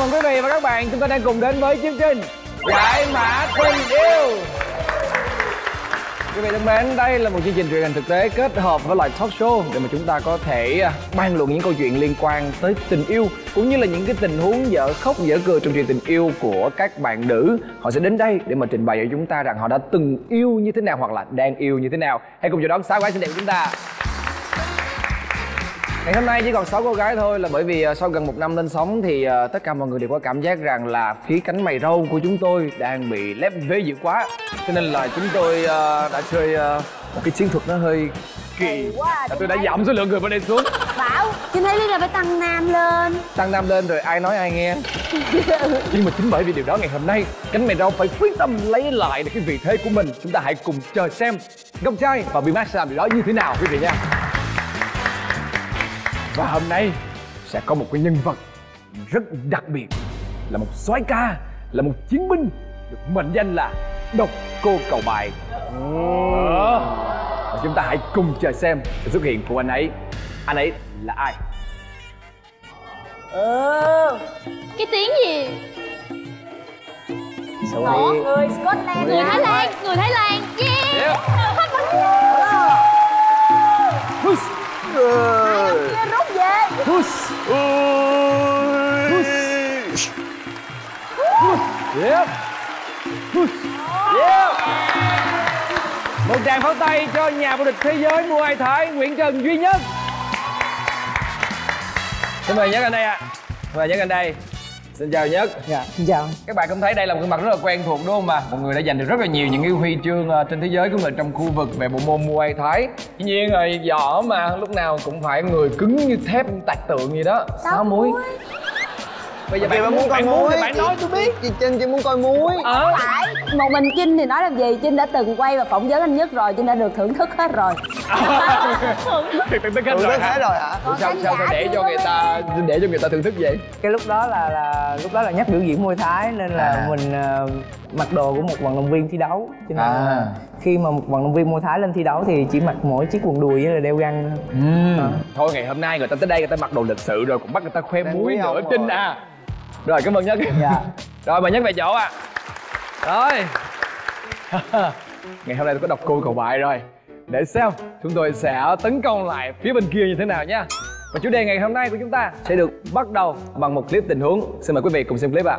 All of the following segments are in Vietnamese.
mừng quý vị và các bạn, chúng ta đang cùng đến với chương trình giải mã tình yêu. Quý vị thân mến, đây là một chương trình truyền hình thực tế kết hợp với loại talk show để mà chúng ta có thể à, bàn luận những câu chuyện liên quan tới tình yêu, cũng như là những cái tình huống dở khóc, dở cười trong chuyện tình yêu của các bạn nữ. Họ sẽ đến đây để mà trình bày cho chúng ta rằng họ đã từng yêu như thế nào hoặc là đang yêu như thế nào. Hãy cùng chào đón sáu gái xinh đẹp của chúng ta. Ngày hôm nay chỉ còn 6 cô gái thôi là bởi vì à, sau gần một năm lên sóng thì à, tất cả mọi người đều có cảm giác rằng là phía cánh mày râu của chúng tôi đang bị lép vế dữ quá. Cho nên là chúng tôi à, đã chơi một cái chiến thuật nó hơi kỳ. Quá à, tôi đã giảm số lượng người bên đây xuống. Bảo Trinh thấy lý là phải tăng nam lên. Tăng nam lên rồi ai nói ai nghe. Nhưng mà chính bởi vì điều đó ngày hôm nay Cánh mày râu phải quyết tâm lấy lại được cái vị thế của mình. Chúng ta hãy cùng chờ xem Ngọc trai và Bimax sẽ làm điều đó như thế nào quý vị nha Và hôm nay sẽ có một cái nhân vật rất đặc biệt. Là một soái ca, là một chiến binh Được mệnh danh là Độc Cô Cầu Bài. Đó. Và chúng ta hãy cùng chờ xem sự xuất hiện của anh ấy. Anh ấy là ai? Ừ Cái tiếng gì? Ngọt người Scotland Người Thái Lan, người Thái Lan. Yeah. Hus. Kia rút về Hus. Hus. Hus. Yep. Hus. Yep. Một tràng pháo tay cho nhà vô địch thế giới Muay Thái Nguyễn Trần Duy Nhất. Xin mời Nhất anh đây ạ. À. Mời Nhất anh đây. Xin chào Nhất. Dạ, xin chào Các bạn cũng thấy đây là một gương mặt rất là quen thuộc đúng không ạ? Một người đã giành được rất là nhiều những cái huy chương ờ, trên thế giới của mình trong khu vực về bộ môn Muay Thái. Tuy nhiên rồi võ mà lúc nào cũng phải người cứng như thép tạc tượng gì đó. Sáu múi. Bây giờ Chị bạn muốn bạn muốn thì bạn nói tôi biết. Chị Trinh chị muốn coi muối Ờ. Phải Một mình Trinh thì nói làm gì Trinh đã từng quay và phỏng vấn anh Nhất rồi Trinh đã được thưởng thức hết rồi Thưởng thức hết Được rồi hả? rồi hả? Ủa, sao sao để cho người ta để cho người ta thưởng thức vậy? Cái lúc đó là là lúc đó là nhắc biểu diễn môi thái nên là À. mình ờ, mặc đồ của một vận động viên thi đấu cho nên À. khi mà một vận động viên môi thái lên thi đấu thì chỉ mặc mỗi chiếc quần đùi với là đeo găng thôi. Ừm. Thôi ngày hôm nay người ta tới đây người ta mặc đồ lịch sự rồi cũng bắt người ta khoe Đang muối nữa Trinh à. Rồi cảm ơn Nhất. Dạ. Rồi mời Nhất về chỗ ạ. Rồi. Ngày hôm nay tôi có đọc cô cầu bài rồi. Để xem chúng tôi sẽ tấn công lại phía bên kia như thế nào nhá. Và chủ đề ngày hôm nay của chúng ta sẽ được bắt đầu bằng một clip tình huống. Xin mời quý vị cùng xem clip ạ.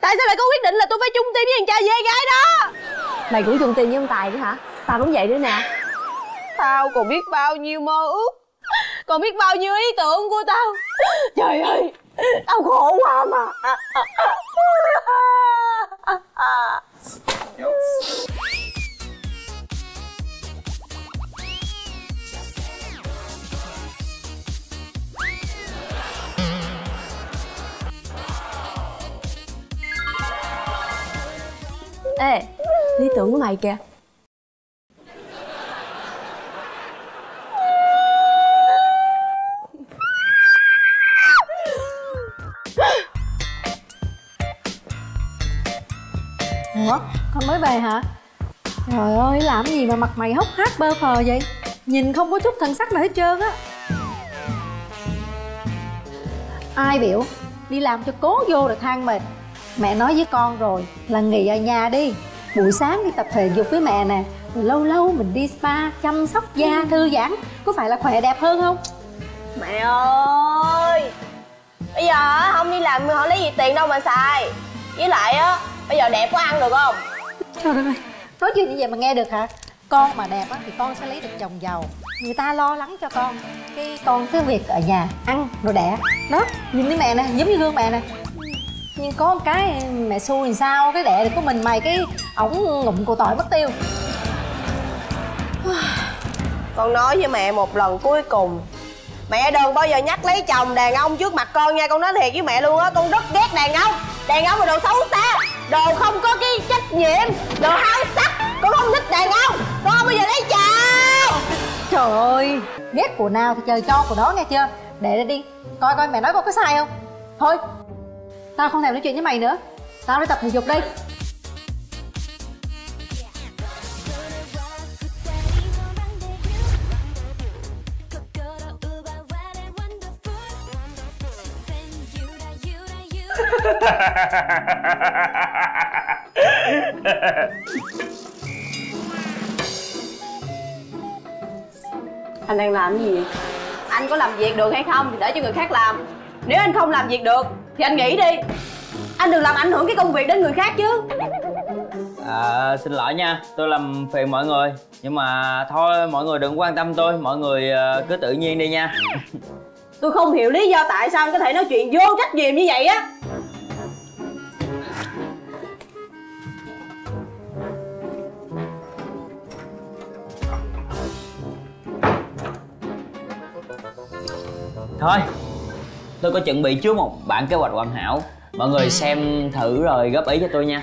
Tại sao lại có quyết định là tôi phải chung team với thằng cha dê gái đó Mày cũng chung tiền với ông Tài nữa hả Tao cũng vậy nữa nè Tao còn biết bao nhiêu mơ ước còn biết bao nhiêu ý tưởng của tao? Trời ơi, Tao khổ quá mà. Ê, Lý tưởng của mày kìa. Ủa, con mới về hả? Trời ơi, làm gì mà mặt mày hốc hác bơ phờ vậy? Nhìn không có chút thần sắc nào hết trơn á. Ai biểu, đi làm cho cố vô rồi than mệt. Mẹ nói với con rồi là nghỉ ở nhà đi. Buổi sáng đi tập thể dục với mẹ nè. Rồi lâu lâu mình đi spa, chăm sóc da, thư giãn. Có phải là khỏe đẹp hơn không? Mẹ ơi! Bây giờ không đi làm họ lấy gì tiền đâu mà xài. Với lại á Bây giờ đẹp có ăn được không? Trời ơi, nói chuyện như vậy mà nghe được hả? Con mà đẹp á thì con sẽ lấy được chồng giàu. Người ta lo lắng cho con. Cái con cứ việc ở nhà ăn rồi đẻ. Đó, nhìn thấy mẹ nè, giống như gương mẹ nè. Nhưng có một cái mẹ xui làm sao? Cái đẻ được của mình mày cái ổng ngụm cổ tỏi mất tiêu. Con nói với mẹ một lần cuối cùng Mẹ đừng bao giờ nhắc lấy chồng đàn ông trước mặt con nha Con nói thiệt với mẹ luôn á Con rất ghét đàn ông. Đàn ông là đồ xấu xa Đồ không có cái trách nhiệm Đồ hao sắc Con không thích đàn ông. Con không bao giờ lấy chồng. Trời ơi, ghét của nào thì trời cho của đó nghe chưa? Để ra đi, coi coi mẹ nói con có sai không? Thôi, tao không thèm nói chuyện với mày nữa. Tao đi tập thể dục đi. anh đang làm cái gì anh có làm việc được hay không thì để cho người khác làm. Nếu anh không làm việc được thì anh nghỉ đi. Anh đừng làm ảnh hưởng cái công việc đến người khác chứ. À, xin lỗi nha, tôi làm phiền mọi người. Nhưng mà thôi, mọi người đừng quan tâm tôi Mọi người ờ, cứ tự nhiên đi nha. Tôi không hiểu lý do tại sao anh có thể nói chuyện vô trách nhiệm như vậy á Thôi, tôi có chuẩn bị trước một bản kế hoạch hoàn hảo. Mọi người xem thử rồi góp ý cho tôi nha.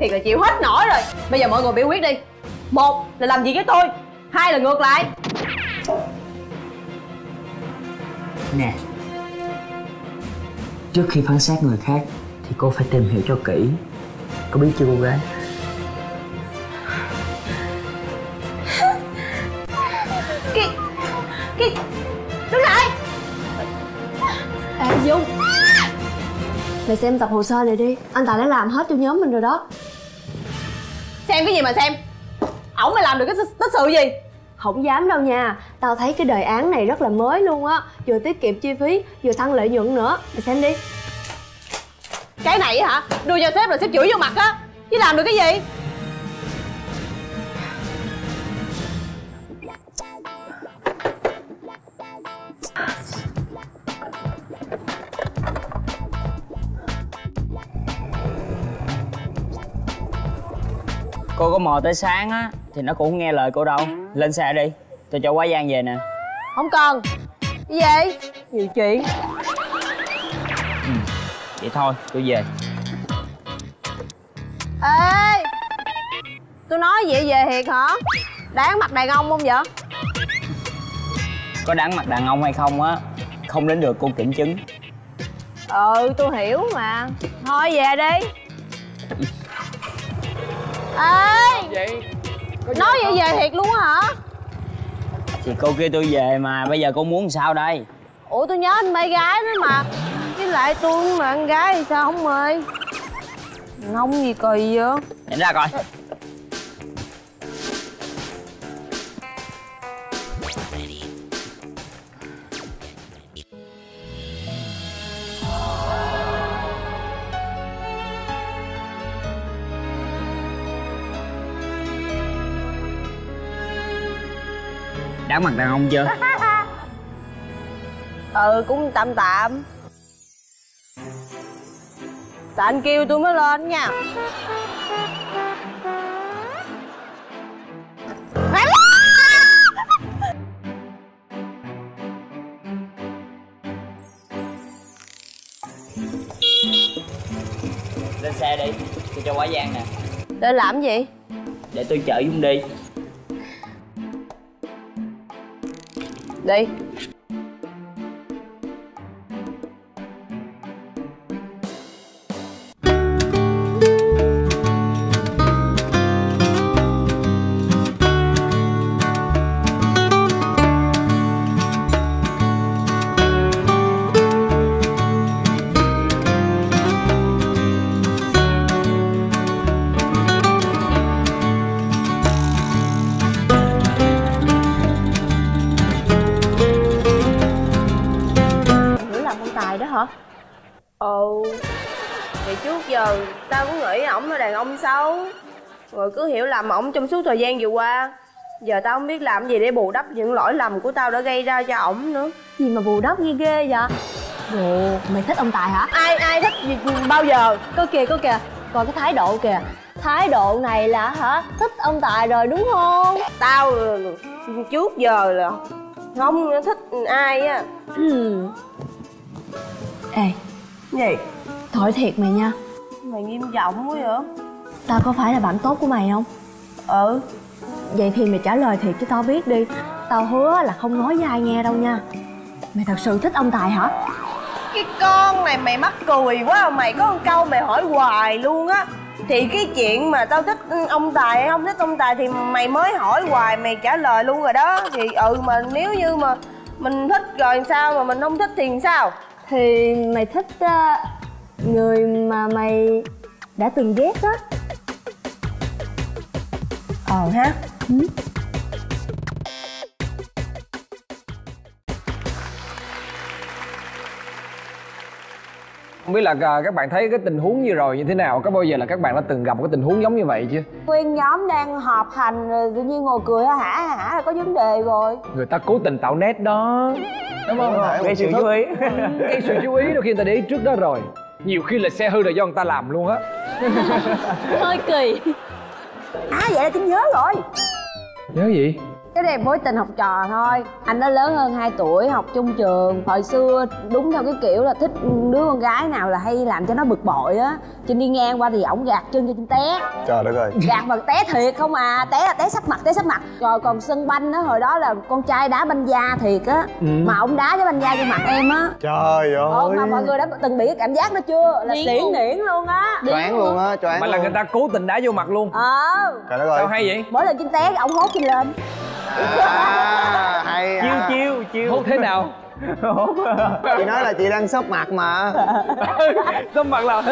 Thiệt là chịu hết nổi rồi. Bây giờ mọi người biểu quyết đi. Một là làm gì với tôi hai là ngược lại. Nè Trước khi phán xét người khác Thì cô phải tìm hiểu cho kỹ. Có biết chưa cô gái? Cái cái đứng lại! Ê Dung. Mày xem tập hồ sơ này đi. Anh Tài đã làm hết cho nhóm mình rồi đó. Xem cái gì mà xem? Ổng mà làm được cái tích sự gì? Không dám đâu nha. Tao thấy cái đề án này rất là mới luôn á. Vừa tiết kiệm chi phí Vừa tăng lợi nhuận nữa. Mày xem đi cái này hả? Đưa cho sếp rồi sếp chửi vô mặt á. Chứ làm được cái gì? Cô có mò tới sáng á Thì nó cũng nghe lời cô đâu. Lên xe đi Tôi cho quá gian về nè. Không cần. Cái gì? Nhiều chuyện Vậy thôi tôi về. Ê tôi nói vậy về thiệt hả? Đáng mặt đàn ông không vậy? Có đáng mặt đàn ông hay không á Không đến được cô kiểm chứng. Ừ tôi hiểu mà. Thôi về đi. Ê vậy nói vậy về thiệt luôn á hả? Thì cô kêu tôi về mà Bây giờ cô muốn sao đây? Ủa tôi nhớ anh mê gái đó mà lại tôi mà ăn gái thì sao không mê đàn ông gì kỳ vậy? Nhìn ra coi. Đáng mặt đàn ông chưa? ừ cũng tạm tạm tại anh kêu tôi mới lên nha. Lên xe đi Tôi cho quá gian nè. Để làm gì? Để tôi chở Dung đi. Đi giờ tao cũng nghĩ ổng là đàn ông xấu. Rồi cứ hiểu lầm ổng trong suốt thời gian vừa qua. Giờ tao không biết làm gì để bù đắp những lỗi lầm của tao đã gây ra cho ổng nữa. Gì mà bù đắp nghe ghê vậy? Ồ mày thích ông Tài hả? Ai ai thích gì bao giờ? Có kìa có kìa. Coi cái thái độ kìa. Thái độ này là hả? Thích ông Tài rồi đúng không? Tao ừ, trước giờ là không thích ai á. Ừm. Ê gì? Hỏi thiệt mày nha mày nghiêm trọng quá vậy? Tao có phải là bạn tốt của mày không? Ừ. Vậy thì mày trả lời thiệt cho tao biết đi. Tao hứa là không nói với ai nghe đâu nha. Mày thật sự thích ông Tài hả? Cái con này mày mắc cười quá mày có một câu mày hỏi hoài luôn á. Thì cái chuyện mà tao thích ông tài hay không thích ông tài thì mày mới hỏi hoài mày trả lời luôn rồi đó. Thì ừ mà nếu như mà mình thích rồi sao mà mình không thích thì sao? Thì mày thích á, người mà mày đã từng ghét á. Ờ ha. Không biết là à, các bạn thấy cái tình huống như rồi như thế nào? Có bao giờ là các bạn đã từng gặp một cái tình huống giống như vậy chưa? Nguyên nhóm đang họp hành rồi tự nhiên ngồi cười hả hả là có vấn đề rồi. Người ta cố tình tạo nét đó. Đúng không? Gây sự chú ý. gây sự chú ý đôi khi người ta để ý trước đó rồi nhiều khi là xe hư là do người ta làm luôn á. Hơi kỳ. À vậy là chính nhớ rồi. Nhớ gì cái này mối tình học trò thôi. Anh nó lớn hơn 2 tuổi học chung trường. Hồi xưa đúng theo cái kiểu là thích đứa con gái nào là hay làm cho nó bực bội á. Trên đi ngang qua thì ổng gạt chân cho chân té. Trời đất ơi. Gạt mà té thiệt không à. Té là té sắp mặt té sắp mặt. Rồi còn sân banh á hồi đó là con trai đá banh da thiệt á. Mà ổng đá cái banh da trên mặt em á. Trời ờ, ơi. mà mọi người đã từng bị cái cảm giác đó chưa? Là xỉn luôn. niễn luôn á. Choáng luôn. á choáng mà là người ta cố tình đá vô mặt luôn. Ờ. Trời đất ơi. Sao hay vậy? Mỗi lần trên té ổng hốt trên lên à, hay chiêu à. chiêu chiêu hốt thế nào? Chị nói là chị đang sốc mặt mà. Xâm mặt là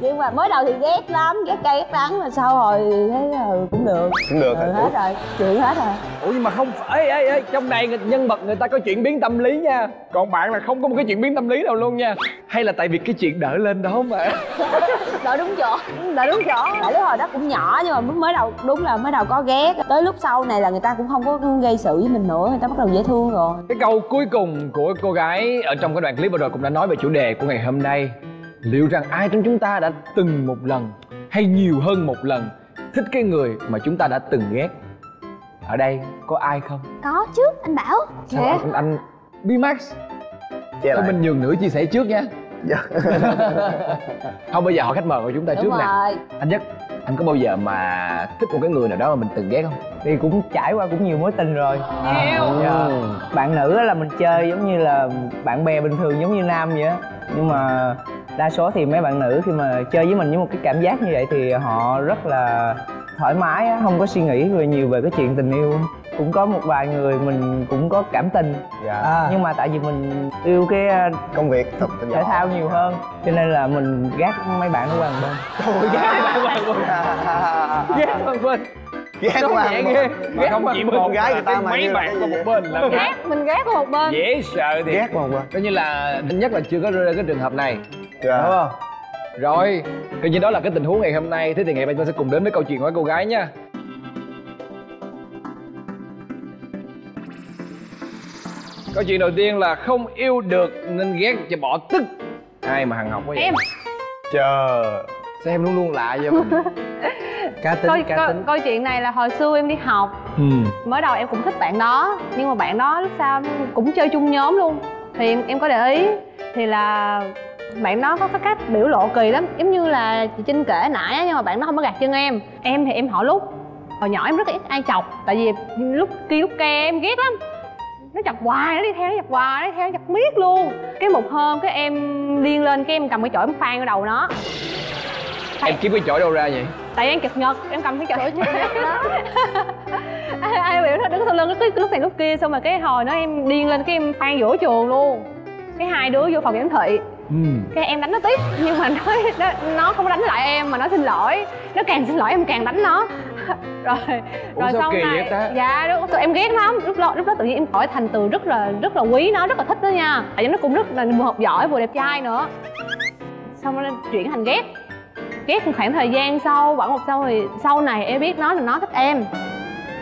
nhưng mà mới đầu thì ghét lắm ghét cay ghét đắng mà sau rồi thấy ừ, cũng được. Cũng được ừ, hết rồi chuyện hết rồi. Ủa nhưng mà không phải ê ê ê trong này nhân vật người ta có chuyển biến tâm lý nha. Còn bạn là không có một cái chuyển biến tâm lý nào luôn nha. Hay là tại vì cái chuyện đỡ lên đó mà. Đợi đúng chỗ đợi đúng chỗ. Tại lúc hồi đó cũng nhỏ nhưng mà mới đầu đúng là mới đầu có ghét. Tới lúc sau này là người ta cũng không có gây sự với mình nữa người ta bắt đầu dễ thương rồi. Cái câu cuối cùng của cô gái ở trong cái đoạn clip vừa rồi cũng đã nói về chủ đề của ngày hôm nay liệu rằng ai trong chúng ta đã từng một lần hay nhiều hơn một lần thích cái người mà chúng ta đã từng ghét? Ở đây có ai không? Có chứ anh bảo. Sao anh anh Bimax che thôi lại. mình nhường nửa chia sẻ trước nha. Dạ. không bây giờ hỏi khách mời của chúng ta đúng trước nè. rồi. Anh nhất anh có bao giờ mà thích một cái người nào đó mà mình từng ghét không? Thì cũng trải qua cũng nhiều mối tình rồi. Nhiều. Dạ. bạn nữ á là mình chơi giống như là bạn bè bình thường giống như nam vậy á. Nhưng mà đa số thì mấy bạn nữ khi mà chơi với mình với một cái cảm giác như vậy thì họ rất là thoải mái á không có suy nghĩ về nhiều về cái chuyện tình yêu. Cũng có một vài người mình cũng có cảm tình. Dạ. Nhưng mà tại vì mình yêu cái ờ, công việc thể thao nhiều hơn cho nên là mình gác mấy bạn ở qua một bên ghét bạn bạn ghét bạn bên. Ghét Có quá vẻ ghê ghét không chỉ bên. một gái người ta mà mấy bạn qua gì một bên là ghét mình ghét qua một bên. Dễ sợ thì ghét một bên. Coi như là nhất là chưa có rơi ra cái trường hợp này đúng dạ không? Rồi coi như đó là cái tình huống ngày hôm nay. Thế thì ngày mai chúng ta sẽ cùng đến với câu chuyện của cô gái nha. Câu chuyện đầu tiên là không yêu được nên ghét cho bỏ tức. Ai mà hằng học quá vậy? Em. chờ. Sao em luôn luôn lạ vậy mình. Cá tính câu, cá câu, tính. câu chuyện này là hồi xưa em đi học. Ừ. Mới đầu em cũng thích bạn đó nhưng mà bạn đó lúc sau cũng chơi chung nhóm luôn. Thì em, em có để ý thì là bạn đó có cái cách biểu lộ kỳ lắm giống như là chị trinh kể nãy á, nhưng mà bạn đó không có gạt chân em. Em thì em hỏi lúc hồi nhỏ em rất là ít ai chọc tại vì lúc kia lúc ke em ghét lắm. Nó chọc hoài nó đi theo nó chọc hoài nó đi theo nó chọc miết luôn. Cái một hôm cái em điên lên cái em cầm cái chổi em phan vào đầu nó. Em kiếm cái chổi đâu ra vậy? Tại vì em chật nhật em cầm cái chổi ai, ai biểu nó đứng sau lưng cái lúc này lúc kia xong rồi cái hồi nó em điên lên cái em phan giữa trường luôn. Cái hai đứa vô phòng giám thị ừ. Cái em đánh nó tiếp nhưng mà nó nó, nó không đánh lại em mà nó xin lỗi. Nó càng xin lỗi em càng đánh nó. Rồi Ủa rồi sau này dạ đúng em ghét lắm. Lúc đó lúc đó tự nhiên em đổi thành từ rất là rất là quý nó rất là thích nó nha. Tại vì nó cũng rất là vừa học giỏi vừa đẹp trai nữa. Xong nó chuyển thành ghét. Ghét một khoảng thời gian sau khoảng một sau thì sau này em biết nó là nó thích em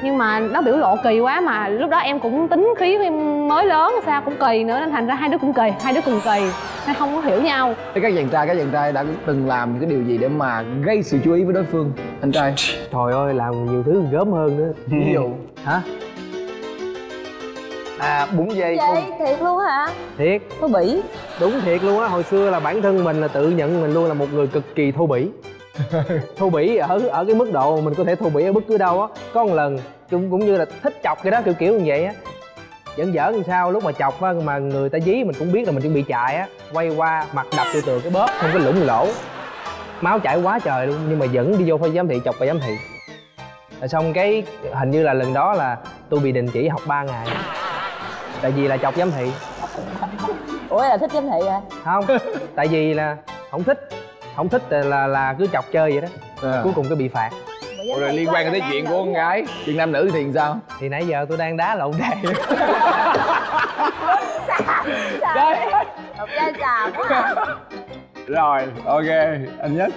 nhưng mà nó biểu lộ kỳ quá mà lúc đó em cũng tính khí em mới lớn sao cũng kỳ nữa nên thành ra hai đứa cũng kỳ hai đứa cùng kỳ nên không có hiểu nhau. Thế các chàng trai, các chàng trai đã từng làm những cái điều gì để mà gây sự chú ý với đối phương? Anh trai? Trời ơi làm nhiều thứ gớm hơn nữa. Ví dụ? Hả? à bún dây vậy thiệt luôn hả? Thiệt. Có bỉ. Đúng thiệt luôn á Hồi xưa là bản thân mình là tự nhận mình luôn là một người cực kỳ thô bỉ Thô bỉ ở ở cái mức độ mình có thể thô bỉ ở bất cứ đâu á. Có một lần cũng cũng như là thích chọc cái đó kiểu kiểu như vậy á. Giỡn giỡn làm sao lúc mà chọc á mà người ta dí mình cũng biết là mình chuẩn bị chạy á. Quay qua mặt đập vô tường cái bóp không có lủng lỗ. Máu chảy quá trời luôn nhưng mà vẫn đi vô phó giám thị chọc bà giám thị. Rồi xong cái hình như là lần đó là tôi bị đình chỉ học 3 ngày. Tại vì là chọc giám thị. Ủa là thích giám thị à không tại vì là không thích không thích là là cứ chọc chơi vậy đó. À. cuối cùng cái bị phạt. Ủa rồi liên quan tới chuyện của con gái? chuyện nam nữ thì sao? Thì nãy giờ tôi đang đá lộn đề. Đây. học trai xàm quá à. rồi ok anh nhất.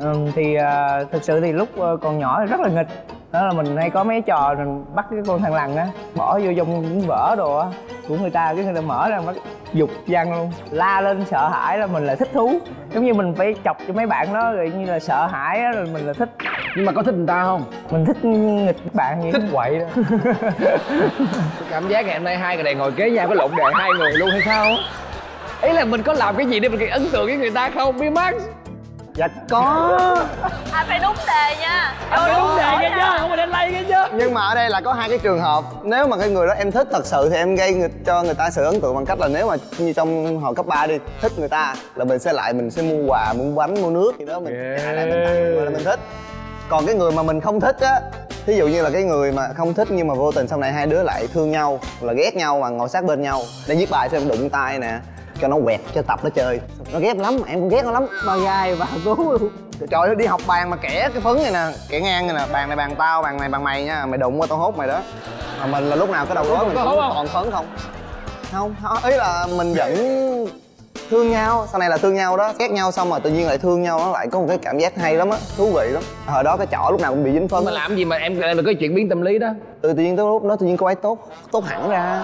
Ừ, thì uh, thực sự thì lúc ờ, còn nhỏ thì rất là nghịch đó là mình hay có mấy trò mình bắt cái con thằng lằn á bỏ vô trong những vỡ đồ á của người ta cái người ta mở ra bắt dục văng luôn. La lên sợ hãi là mình là thích thú. Giống như mình phải chọc cho mấy bạn đó rồi như là sợ hãi á rồi mình là thích. Nhưng mà có thích người ta không? Mình thích nghịch bạn vậy thích quậy đó. Cảm giác ngày hôm nay hai người này ngồi kế nhau có lộn đề hai người luôn hay sao? Ý là mình có làm cái gì để mình ấn tượng với người ta không bi max dạ có. Anh phải đúng đề nha. Anh phải đúng đề nghe chưa không phải đánh lay nghe chưa nhưng mà ở đây là có hai cái trường hợp. Nếu mà cái người đó em thích thật sự thì em gây người, cho người ta sự ấn tượng bằng cách là nếu mà như trong hồi cấp 3 đi thích người ta là mình sẽ lại mình sẽ mua quà mua bánh mua nước gì đó mình trả lại mình tặng gọi là mình thích. Còn cái người mà mình không thích á thí dụ như là cái người mà không thích nhưng mà vô tình sau này hai đứa lại thương nhau là ghét nhau mà ngồi sát bên nhau để viết bài xem đụng tay nè cho nó quẹt cho tập nó chơi. Nó ghét lắm em cũng ghét nó lắm. Bao gai vào cứu luôn trời ơi đi học bàn mà kẻ cái phấn này nè kẻ ngang này nè. Bàn này bàn tao bàn này bàn mày nha. Mày đụng qua tao hốt mày đó. Mà mình là lúc nào cái đầu gối mình Có cũng còn phấn không? Không ý là mình vẫn thương nhau sau này là thương nhau đó. Ghét nhau xong rồi tự nhiên lại thương nhau nó lại có một cái cảm giác hay lắm á thú vị lắm. Hồi đó cái chỏ lúc nào cũng bị dính phấn. Mà làm gì mà em lại được cái chuyện biến tâm lý đó? Từ tự nhiên tới lúc đó tự nhiên cô ấy tốt tốt hẳn ra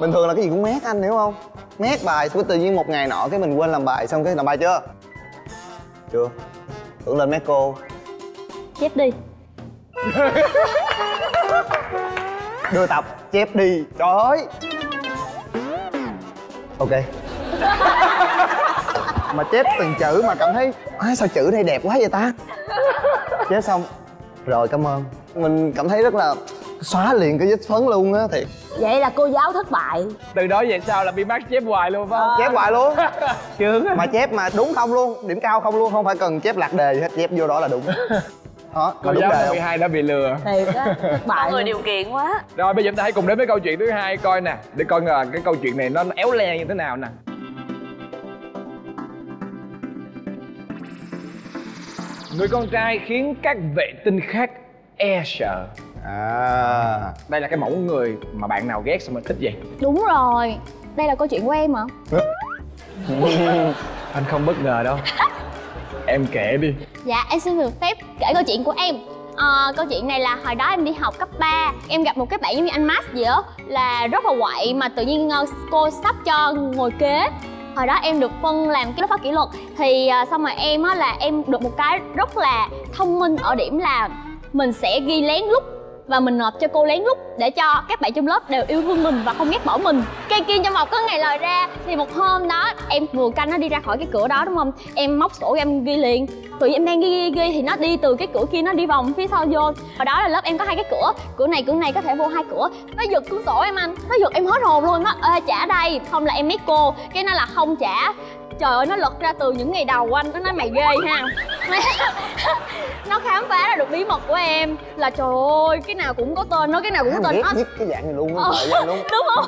bình thường là cái gì cũng mét anh hiểu không? Mét bài xong tự nhiên một ngày nọ cái mình quên làm bài xong cái làm bài chưa? Chưa. Tưởng lên mét cô. Chép đi. Đưa tập chép đi. Trời ơi. Ok. Mà chép từng chữ mà cảm thấy à, sao chữ đây đẹp quá vậy ta? Chép xong. Rồi cảm ơn. Mình cảm thấy rất là xóa liền cái vết phấn luôn á thiệt. Vậy là cô giáo thất bại. Từ đó về sau là bi max chép hoài luôn phải không? Chép hoài luôn. Chưa mà chép mà đúng không luôn điểm cao không luôn không phải cần chép lạc đề gì hết chép vô đó là đúng. Đó cô giáo đề năm không 12 đã bị lừa. Thiệt á thất bại người điều kiện quá. Rồi bây giờ chúng ta hãy cùng đến với câu chuyện thứ hai coi nè để coi là cái câu chuyện này nó éo le như thế nào nè. Người con trai khiến các vệ tinh khác e sợ à. Đây là cái mẫu người mà bạn nào ghét xong rồi thích vậy? Đúng rồi. Đây là câu chuyện của em hả? anh không bất ngờ đâu. Em kể đi. Dạ em xin được phép kể câu chuyện của em. Ờ, câu chuyện này là hồi đó em đi học cấp 3 Em gặp một cái bạn giống như anh Max vậy á Là rất là quậy mà tự nhiên ờ, cô sắp cho ngồi kế. Hồi đó em được phân làm cái lớp phát kỷ luật Thì ờ, xong rồi em á là em được một cái rất là thông minh ở điểm là Mình sẽ ghi lén lút và mình nộp cho cô lén lút để cho các bạn trong lớp đều yêu thương mình và không ghét bỏ mình. Cây kim trong một có ngày lời ra, thì một hôm đó, em vừa canh nó đi ra khỏi cái cửa đó, đúng không? Em móc sổ em ghi liền. Tự nhiên em đang ghi ghi ghi thì nó đi từ cái cửa kia, nó đi vòng phía sau vô. Và đó là lớp em có hai cái cửa. Cửa này cửa này có thể vô hai cửa. Nó giật cuốn sổ em anh. Nó giật em hết hồn luôn nó ê, trả đây. Không là em mấy cô. Cái nó là không trả trời ơi nó lật ra từ những ngày đầu anh nó nói mày ghê ha. Nó khám phá ra được bí mật của em là trời ơi cái nào cũng có tên nó cái nào cũng có tên ghét nhất cái dạng này luôn á Ờ, thời gian luôn. đúng không?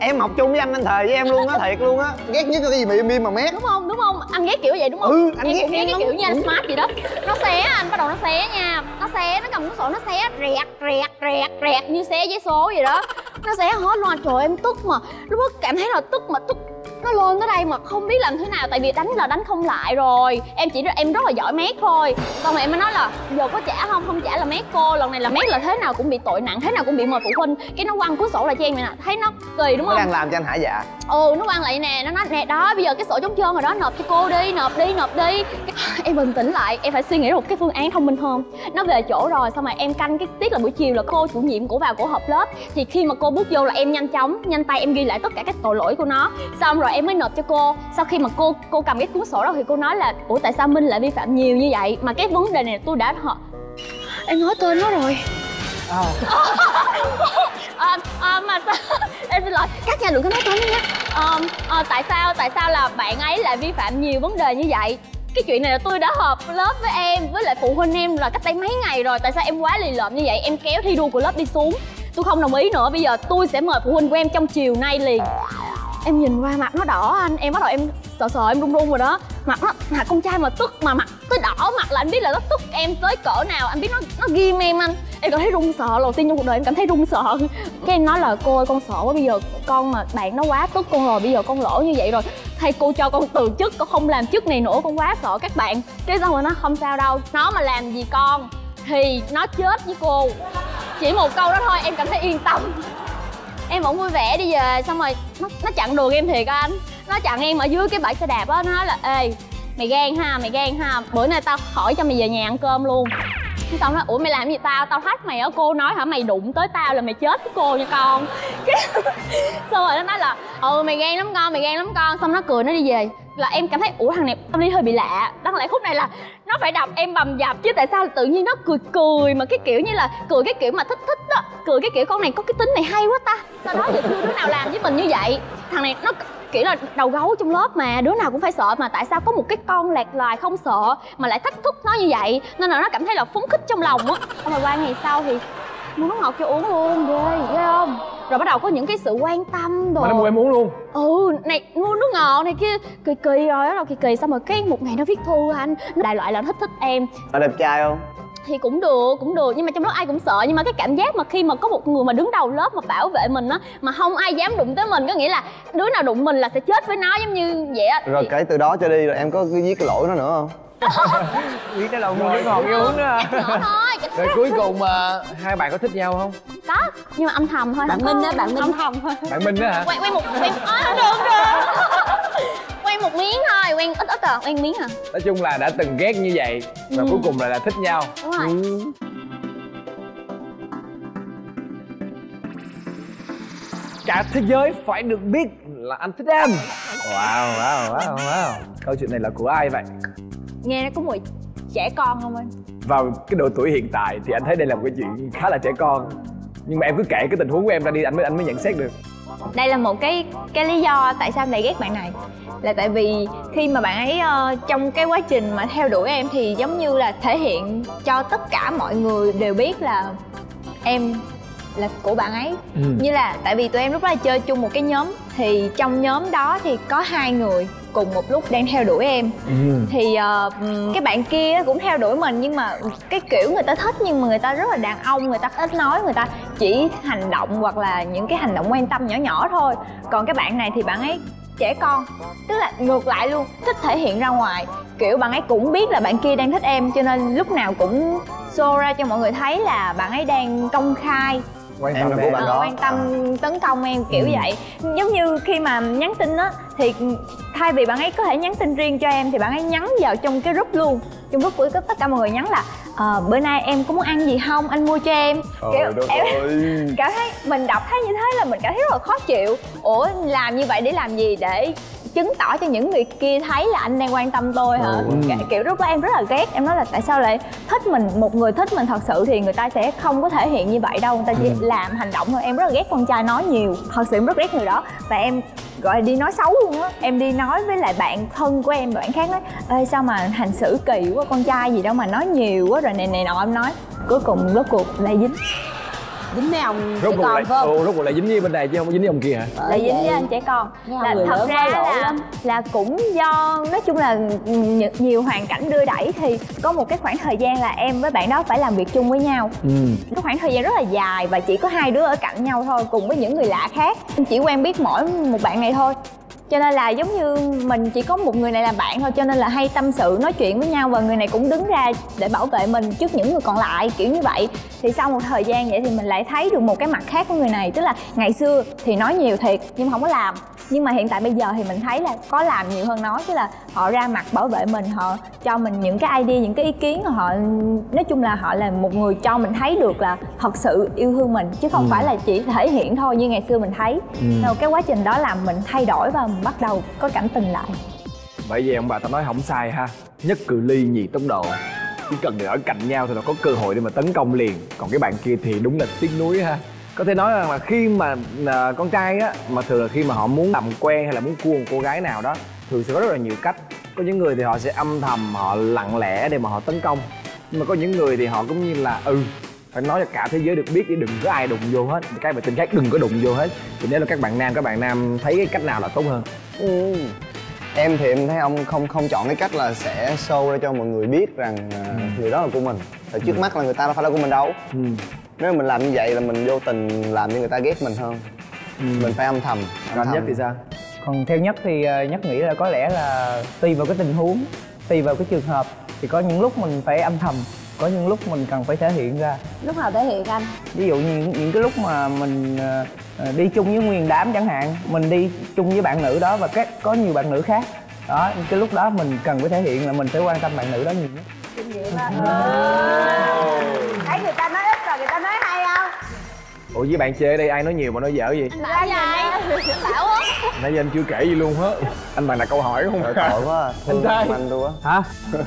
Em học chung với anh anh thề với em luôn á thiệt luôn á. Ghét nhất là cái gì mà im im mà mét. Đúng không? Đúng không? Anh ghét kiểu vậy đúng không? Ừ, anh em ghét ghét cái kiểu như anh smart vậy đó. Nó xé anh bắt đầu nó xé nha. Nó xé nó cầm cuốn sổ nó xé rẹt rẹt rẹt rẹt như xé giấy số vậy đó. Nó xé hết luôn trời ơi, em tức mà. Lúc đó cảm thấy là tức mà tức nó lên tới đây mà không biết làm thế nào tại vì đánh là đánh không lại rồi. Em chỉ em rất là giỏi mét thôi. Xong rồi em mới nói là giờ có trả không? Không trả là mét cô lần này là mét là thế nào cũng bị tội nặng thế nào cũng bị mời phụ huynh. Cái nó quăng cuốn sổ lại cho em vậy nè. Thấy nó kỳ đúng nó không? đang làm cho anh hả dạ. Ừ nó quăng lại nè. Nó nói nè đó bây giờ cái sổ trống trơn rồi đó nộp cho cô đi nộp đi nộp đi. Cái- em bình tĩnh lại em phải suy nghĩ một cái phương án thông minh hơn. Nó về chỗ rồi xong rồi em canh cái tiết là buổi chiều là cô chủ nhiệm của vào cổ họp lớp. Thì khi mà cô bước vô là em nhanh chóng nhanh tay em ghi lại tất cả các tội lỗi của nó. Xong rồi em mới nộp cho cô. Sau khi mà cô cô cầm cái cuốn sổ đó thì cô nói là ủa tại sao minh lại vi phạm nhiều như vậy? Mà cái vấn đề này tôi đã họ em nói tên nó rồi. À, à, mà sao? Em xin lỗi. Cắt nha đừng có nói toán nha. À, à, tại sao tại sao là bạn ấy lại vi phạm nhiều vấn đề như vậy? Cái chuyện này là tôi đã họp lớp với em với lại phụ huynh em là cách đây mấy ngày rồi. Tại sao em quá lì lợm như vậy? Em kéo thi đua của lớp đi xuống. Tôi không đồng ý nữa. Bây giờ tôi sẽ mời phụ huynh của em trong chiều nay liền em nhìn qua mặt nó đỏ anh, em bắt đầu em sợ sợ, em run run rồi đó. Mặt nó, mặt con trai mà tức, mà mặt tới đỏ mặt là anh biết là nó tức em tới cỡ nào, anh biết nó nó ghim em anh. Em cảm thấy run sợ, đầu tiên trong cuộc đời em cảm thấy run sợ. Cái em nói là, cô ơi, con sợ quá, bây giờ con mà bạn nó quá tức con rồi, bây giờ con lỗ như vậy rồi thầy cô cho con từ chức, con không làm chức này nữa, con quá sợ các bạn. Cái xong rồi nó, không sao đâu, nó mà làm gì con thì nó chết với cô. Chỉ một câu đó thôi, em cảm thấy yên tâm em vẫn vui vẻ đi về xong rồi nó, nó chặn đường em thiệt anh. Nó chặn em ở dưới cái bãi xe đạp á nó nói là ê mày gan ha mày gan ha bữa nay tao khỏi cho mày về nhà ăn cơm luôn. Cái xong nó ủa, mày làm gì tao? Tao thách mày á, cô nói hả? Mày đụng tới tao là mày chết với cô nha con. Cái xong rồi nó nói là ừ mày ghen lắm con, mày ghen lắm con. Xong nó cười, nó đi về. Là em cảm thấy, ủa, thằng này tâm lý hơi bị lạ. Đáng lẽ khúc này là nó phải đập em bầm dập chứ tại sao tự nhiên nó cười cười mà cái kiểu như là cười cái kiểu mà thích thích đó cười cái kiểu con này có cái tính này hay quá ta. Sau đó giờ chưa đứa nào làm với mình như vậy? Thằng này nó kiểu là đầu gấu trong lớp mà đứa nào cũng phải sợ mà tại sao có một cái con lạc loài không sợ mà lại thách thức nó như vậy? Nên là nó cảm thấy là phấn khích trong lòng á. Xong rồi qua ngày sau thì mua nước ngọt cho uống luôn ghê ghê không? Rồi bắt đầu có những cái sự quan tâm đồ. Mà nó mua em uống luôn. Ừ này mua nước ngọt này kia kỳ kỳ rồi đó kỳ kỳ. Xong rồi cái một ngày nó viết thư anh? Đại loại là nó thích thích em. Nó đẹp trai không? Thì cũng được cũng được nhưng mà trong lớp ai cũng sợ nhưng mà cái cảm giác mà khi mà có một người mà đứng đầu lớp mà bảo vệ mình á mà không ai dám đụng tới mình có nghĩa là đứa nào đụng mình là sẽ chết với nó giống như vậy á Rồi kể từ đó cho đi rồi em có viết cái lỗi nó nữa không? Biết cái đầu mua nước ngọt vô uống nữa thôi rồi cuối cùng mà hai bạn có thích nhau không? Đó nhưng mà âm thầm thôi. Bạn Minh á, bạn Minh. âm thầm thôi. Bạn minh đó hả? Quay quay một quay à, được được. Quay một miếng thôi quen ít ít à quen miếng à. Nói chung là đã từng ghét như vậy và Ừ. cuối cùng là là thích nhau. Đúng rồi. Cả thế giới phải được biết là anh thích em. Wow wow wow wow. Câu chuyện này là của ai vậy nghe nó có mùi trẻ con không anh? Vào cái độ tuổi hiện tại thì anh thấy đây là một cái chuyện khá là trẻ con. Nhưng mà em cứ kể cái tình huống của em ra đi anh mới anh mới nhận xét được. Đây là một cái cái lý do tại sao em lại ghét bạn này. Là tại vì khi mà bạn ấy ờ, trong cái quá trình mà theo đuổi em thì giống như là thể hiện cho tất cả mọi người đều biết là em là của bạn ấy. Ừ. như là tại vì tụi em lúc đó là chơi chung một cái nhóm thì trong nhóm đó thì có hai người cùng một lúc đang theo đuổi em. Thì ờ, ừm, cái bạn kia cũng theo đuổi mình nhưng mà cái kiểu người ta thích nhưng mà người ta rất là đàn ông người ta ít nói người ta chỉ hành động hoặc là những cái hành động quan tâm nhỏ nhỏ thôi. Còn cái bạn này thì bạn ấy trẻ con tức là ngược lại luôn thích thể hiện ra ngoài. Kiểu bạn ấy cũng biết là bạn kia đang thích em cho nên lúc nào cũng show ra cho mọi người thấy là bạn ấy đang công khai quan Em tâm là đến của bạn đó. quan tâm tấn công em kiểu Ừ. vậy. Giống như khi mà nhắn tin á thì thay vì bạn ấy có thể nhắn tin riêng cho em thì bạn ấy nhắn vào trong cái group luôn. Trong group của tất cả mọi người nhắn là ờ, bữa nay em có muốn ăn gì không? Anh mua cho em. Trời đất em ơi. cảm thấy mình đọc thấy như thế là mình cảm thấy rất là khó chịu. Ủa làm như vậy để làm gì? Để chứng tỏ cho những người kia thấy là anh đang quan tâm tôi hả? Ừ. Kiểu- lúc đó em rất là ghét em nói là tại sao lại thích mình một người thích mình thật sự thì người ta sẽ không có thể hiện như vậy đâu người ta chỉ làm hành động thôi. Em rất là ghét con trai nói nhiều thật sự em rất ghét người đó. Và em gọi là đi nói xấu luôn á. Em đi nói với lại bạn thân của em bạn khác nói ê sao mà hành xử kỳ quá con trai gì đâu mà nói nhiều quá rồi này này nọ. Em nói cuối cùng rốt cuộc lại dính dính mấy ông rốt trẻ con lại không? Ồ, rốt cuộc lại dính với bên này chứ không có dính với ông kia hả? Là dính với anh trẻ con. là thật ra là, lắm. là cũng do nói chung là nhiều, nhiều hoàn cảnh đưa đẩy thì có một cái khoảng thời gian là em với bạn đó phải làm việc chung với nhau. Ừ. Cái khoảng thời gian rất là dài và chỉ có hai đứa ở cạnh nhau thôi cùng với những người lạ khác. Em chỉ quen biết mỗi một bạn này thôi cho nên là giống như mình chỉ có một người này làm bạn thôi, cho nên là hay tâm sự, nói chuyện với nhau và người này cũng đứng ra để bảo vệ mình trước những người còn lại, kiểu như vậy. Thì sau một thời gian vậy thì mình lại thấy được một cái mặt khác của người này, tức là ngày xưa thì nói nhiều thiệt nhưng mà không có làm nhưng mà hiện tại bây giờ thì mình thấy là có làm nhiều hơn nói tức là họ ra mặt bảo vệ mình họ cho mình những cái idea những cái ý kiến họ nói chung là họ là một người cho mình thấy được là thật sự yêu thương mình chứ không phải là chỉ thể hiện thôi như ngày xưa mình thấy. Nên cái quá trình đó làm mình thay đổi và mình bắt đầu có cảm tình lại. Bởi vì ông bà ta nói không sai ha nhất cự ly nhì tốc độ chỉ cần được ở cạnh nhau thì là có cơ hội để mà tấn công liền. Còn cái bạn kia thì đúng là tiếc nuối ha có thể nói rằng là khi mà à, con trai á mà thường là khi mà họ muốn làm quen hay là muốn cua một cô gái nào đó thường sẽ có rất là nhiều cách. Có những người thì họ sẽ âm thầm họ lặng lẽ để mà họ tấn công. Nhưng mà có những người thì họ cũng như là ừ phải nói cho cả thế giới được biết để đừng có ai đụng vô hết. Cái về tình khác đừng có đụng vô hết. Thì nếu là các bạn nam các bạn nam thấy cái cách nào là tốt hơn? Ừ. em thì em thấy ông không không chọn cái cách là sẽ show ra cho mọi người biết rằng à, người đó là của mình. Tại trước mắt là người ta đâu phải là của mình đâu. Ừ. nếu mình làm như vậy là mình vô tình làm cho người ta ghét mình hơn. Mình phải âm thầm âm còn thầm. nhất thì sao? Còn theo nhất thì ờ, nhất nghĩ là có lẽ là tùy vào cái tình huống tùy vào cái trường hợp. Thì có những lúc mình phải âm thầm có những lúc mình cần phải thể hiện ra. Lúc nào thể hiện anh? Ví dụ như những, những cái lúc mà mình ờ, ờ, đi chung với nguyên đám chẳng hạn mình đi chung với bạn nữ đó và các có nhiều bạn nữ khác. Đó cái lúc đó mình cần phải thể hiện là mình phải quan tâm bạn nữ đó nhiều nhất. Thấy người ta nói ủa với bạn chơi ở đây ai nói nhiều mà nói dở gì Bảo vậy. Bảo á nãy giờ anh chưa kể gì luôn hết. Anh bằng đặt câu hỏi không Tội tội quá. À. thương trai. anh luôn á. Hả?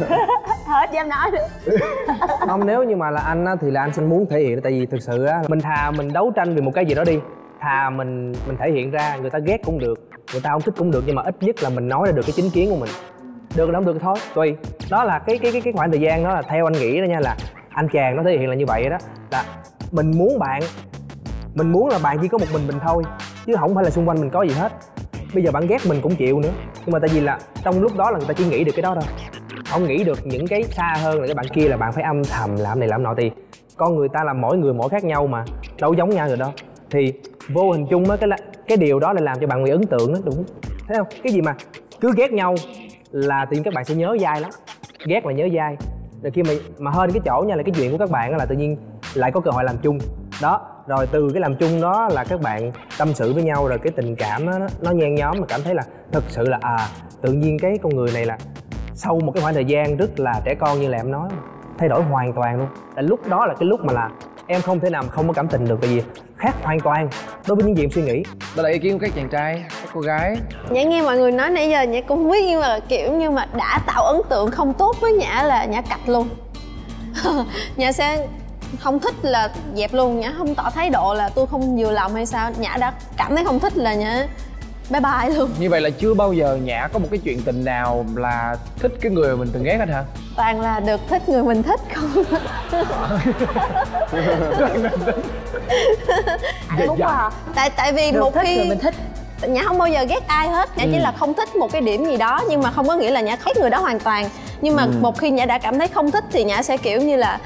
Hết dám nói được. Không nếu như mà là anh á thì là anh sẽ muốn thể hiện. Tại vì thực sự á mình thà mình đấu tranh vì một cái gì đó đi. Thà mình mình thể hiện ra người ta ghét cũng được. Người ta không thích cũng được nhưng mà ít nhất là mình nói ra được cái chính kiến của mình. Được là không được thôi tùy. Đó là cái cái cái cái khoảng thời gian đó là theo anh nghĩ đó nha là anh chàng nó thể hiện là như vậy đó. Là mình muốn bạn mình muốn là bạn chỉ có một mình mình thôi, chứ không phải là xung quanh mình có gì hết. Bây giờ bạn ghét mình cũng chịu nữa, nhưng mà tại vì là trong lúc đó là người ta chỉ nghĩ được cái đó thôi. Không nghĩ được những cái xa hơn là cái bạn kia là bạn phải âm thầm làm này làm nọ thì con người ta là mỗi người mỗi khác nhau mà, đâu giống nhau rồi đâu thì vô hình chung á, cái là- cái điều đó là làm cho bạn bị ấn tượng đó đúng thấy không? Cái gì mà cứ ghét nhau là tự nhiên các bạn sẽ nhớ dai lắm. Ghét là nhớ dai rồi khi mà mà hơn cái chỗ nha, là cái chuyện của các bạn là tự nhiên lại có cơ hội làm chung. Đó rồi từ cái làm chung đó là các bạn tâm sự với nhau rồi cái tình cảm nó nó nhen nhóm mà cảm thấy là thực sự là à tự nhiên cái con người này là sau một cái khoảng thời gian rất là trẻ con như là em nói thay đổi hoàn toàn luôn. Là lúc đó là cái lúc mà là em không thể nào không có cảm tình được tại vì khác hoàn toàn đối với những gì em suy nghĩ. Đó là ý kiến của các chàng trai các cô gái. Nhã nghe mọi người nói nãy giờ Nhã cũng không biết nhưng mà kiểu như mà đã tạo ấn tượng không tốt với Nhã là Nhã cạch luôn. Nhã sẽ không thích là dẹp luôn Nhã không tỏ thái độ là tôi không vừa lòng hay sao. Nhã đã cảm thấy không thích là Nhã bye bye luôn. Như vậy là chưa bao giờ nhã có một cái chuyện tình nào là thích cái người mà mình từng ghét hết hả? Toàn là được thích người mình thích không? Dạ, đúng dạ. quá à Tại tại vì được một thích khi người mình thích. Nhã không bao giờ ghét ai hết. Nhã chỉ là không thích một cái điểm gì đó Nhưng mà không có nghĩa là Nhã ghét người đó hoàn toàn. Nhưng mà một khi Nhã đã cảm thấy không thích Thì Nhã sẽ kiểu như là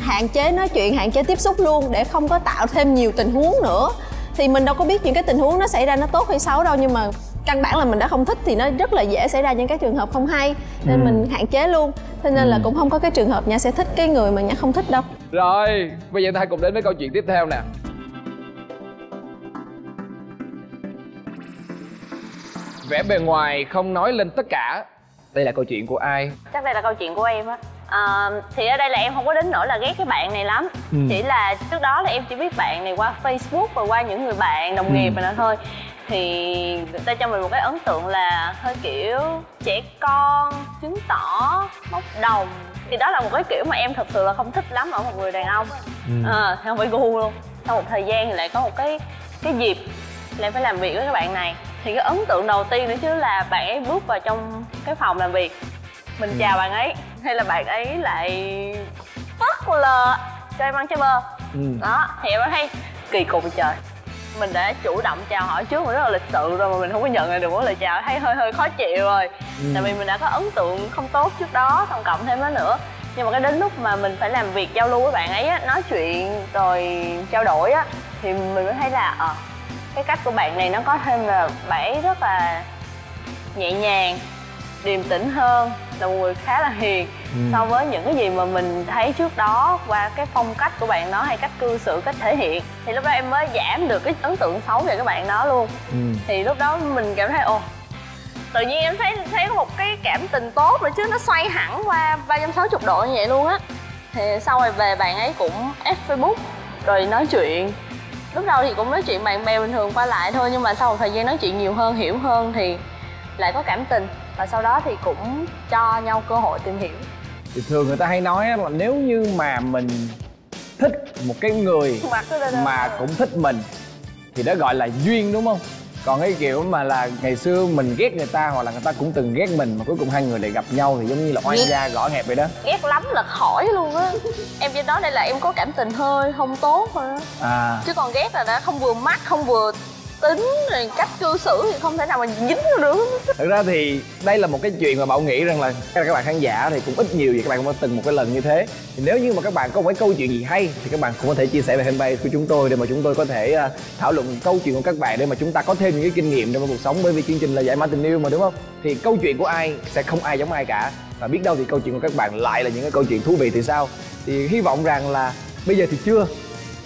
hạn chế nói chuyện, hạn chế tiếp xúc luôn Để không có tạo thêm nhiều tình huống nữa. Thì mình đâu có biết những cái tình huống nó xảy ra nó tốt hay xấu đâu Nhưng mà căn bản là mình đã không thích thì nó rất là dễ xảy ra những cái trường hợp không hay. Nên mình hạn chế luôn. Thế nên là cũng không có cái trường hợp nhã sẽ thích cái người mà nhã không thích đâu. Rồi bây giờ ta cùng đến với câu chuyện tiếp theo nè. Vẻ bề ngoài không nói lên tất cả. Đây là câu chuyện của ai? Chắc đây là câu chuyện của em á à, thì ở đây là em không có đến nỗi là ghét cái bạn này lắm. Chỉ là trước đó là em chỉ biết bạn này qua facebook và qua những người bạn đồng nghiệp này thôi. Thì người ta cho mình một cái ấn tượng là hơi kiểu trẻ con chứng tỏ bốc đồng. Thì đó là một cái kiểu mà em thật sự là không thích lắm ở một người đàn ông. À, không phải gu luôn. Sau một thời gian thì lại có một cái cái dịp là em phải làm việc với các bạn này. Thì cái ấn tượng đầu tiên nữa chứ là bạn ấy bước vào trong cái phòng làm việc. Mình chào bạn ấy hay là bạn ấy lại phớt lờ cho em ăn trái bơ đó thì em thấy kỳ cục vậy trời. Mình đã chủ động chào hỏi trước mà rất là lịch sự rồi mà mình không có nhận lại được một lời chào. Thấy hơi hơi khó chịu rồi. Tại vì mình đã có ấn tượng không tốt trước đó xong cộng thêm nó nữa. Nhưng mà cái đến lúc mà mình phải làm việc giao lưu với bạn ấy á nói chuyện rồi trao đổi á thì mình mới thấy là ờ cái cách của bạn này nó có thêm là bạn ấy rất là nhẹ nhàng điềm tĩnh hơn là một người khá là hiền. So với những cái gì mà mình thấy trước đó qua cái phong cách của bạn đó hay cách cư xử cách thể hiện thì lúc đó em mới giảm được cái ấn tượng xấu về các bạn đó luôn. Thì lúc đó mình cảm thấy ồ tự nhiên em thấy thấy có một cái cảm tình tốt rồi chứ nó xoay hẳn qua 360 độ như vậy luôn á. Thì sau rồi về bạn ấy cũng add facebook rồi nói chuyện. Lúc đầu thì cũng nói chuyện bạn bè bình thường qua lại thôi nhưng mà sau một thời gian nói chuyện nhiều hơn hiểu hơn thì lại có cảm tình và sau đó thì cũng cho nhau cơ hội tìm hiểu. Thì thường người ta hay nói á là nếu như mà mình thích một cái người mà cũng thích mình thì đó gọi là duyên đúng không? Còn cái kiểu mà là ngày xưa mình ghét người ta hoặc là người ta cũng từng ghét mình mà cuối cùng hai người lại gặp nhau thì giống như là oan gia gõ hẹp vậy đó. Ghét lắm là khỏi luôn á. Em chỉ nói đây là em có cảm tình hơi không tốt thôi á à. Chứ còn ghét là đã không vừa mắt không vừa tính rồi cách cư xử thì không thể nào mà dính được. Thực ra thì đây là một cái chuyện mà bảo nghĩ rằng là các bạn khán giả thì cũng ít nhiều gì, các bạn cũng đã từng một cái lần như thế. Thì nếu như mà các bạn có một cái câu chuyện gì hay thì các bạn cũng có thể chia sẻ về fanpage của chúng tôi để mà chúng tôi có thể à, thảo luận câu chuyện của các bạn để mà chúng ta có thêm những cái kinh nghiệm trong cuộc sống. Bởi vì chương trình là giải mã tình yêu mà, đúng không? Thì câu chuyện của ai sẽ không ai giống ai cả. Và biết đâu thì câu chuyện của các bạn lại là những cái câu chuyện thú vị thì sao? Thì hy vọng rằng là bây giờ thì chưa.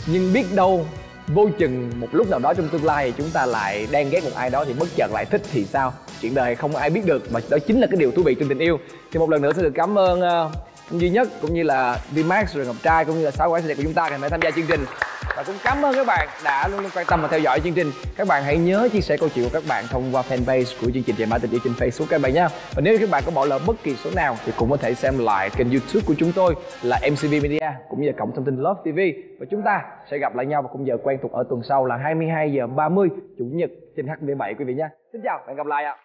Nhưng biết đâu vô chừng một lúc nào đó trong tương lai thì chúng ta lại đang ghét một ai đó thì bất chợt lại thích thì sao? Chuyện đời không ai biết được mà đó chính là cái điều thú vị trong tình yêu. Thì một lần nữa xin được cảm ơn uh, duy nhất cũng như là Vmax rồi ngọc trai cũng như là sáu quái xinh đẹp của chúng ta ngày hôm nay tham gia chương trình và cũng cảm ơn các bạn đã luôn luôn quan tâm và theo dõi chương trình. Các bạn hãy nhớ chia sẻ câu chuyện của các bạn thông qua fanpage của chương trình giải mã tình yêu trên facebook các bạn nhé và nếu các bạn có bỏ lỡ bất kỳ số nào thì cũng có thể xem lại kênh youtube của chúng tôi là mcv media cũng như là cổng thông tin love tv và chúng ta sẽ gặp lại nhau vào khung giờ quen thuộc ở tuần sau là 22 giờ 30 chủ nhật trên HTV7 quý vị nhé xin chào và hẹn gặp lại ạ.